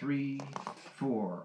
three, four.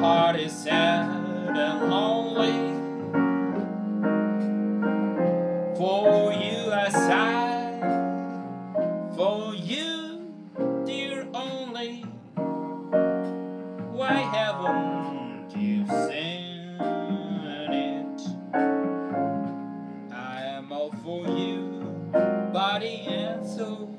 Heart is sad and lonely. For you I sigh, for you, dear only. Why haven't you seen it? I am all for you, body and soul.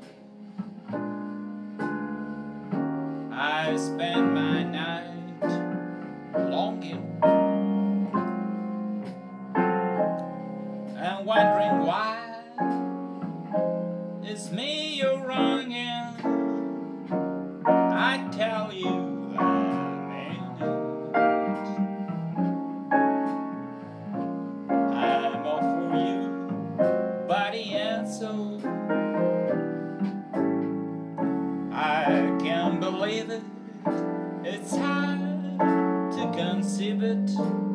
And wondering why it's me you're wronging. I tell you I'm in. I'm all for you, body and soul. I can't believe it. It's hard to conceive it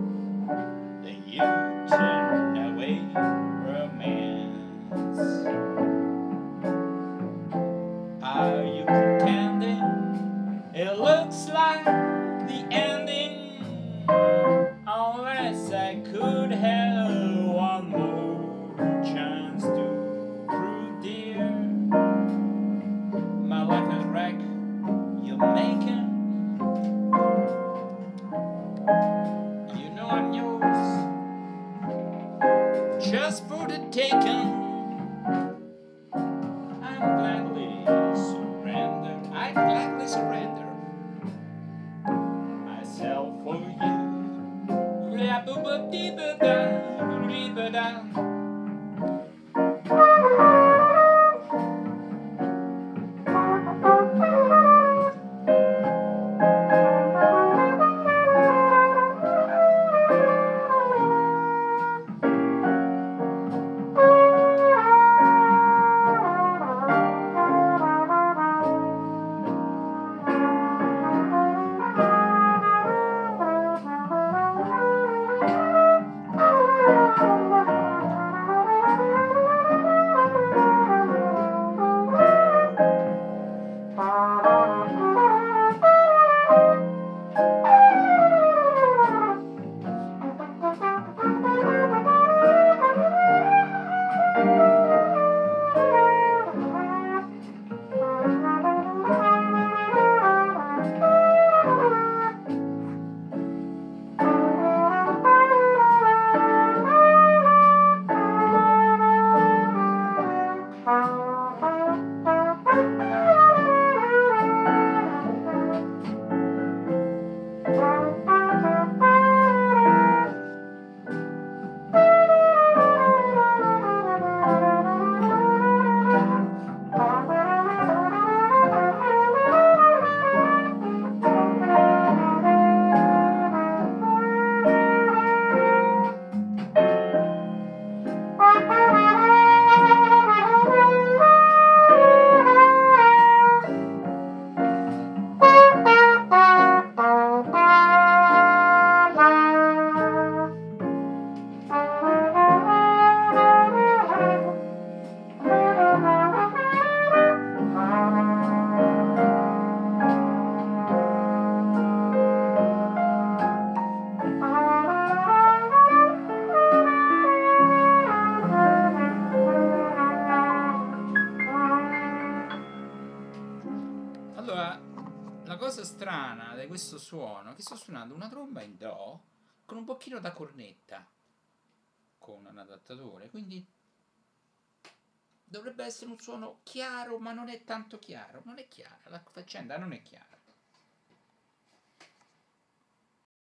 Are you pretending it looks like the ending? Unless I could have one more chance to prove, dear, my life a wreck you're making. You know I'm yours, just for the taking. Myself for strana di questo suono che sto suonando una tromba in Do con un pochino da cornetta con un adattatore, quindi dovrebbe essere un suono chiaro, ma non è tanto chiaro, non è chiara, la faccenda non è chiara.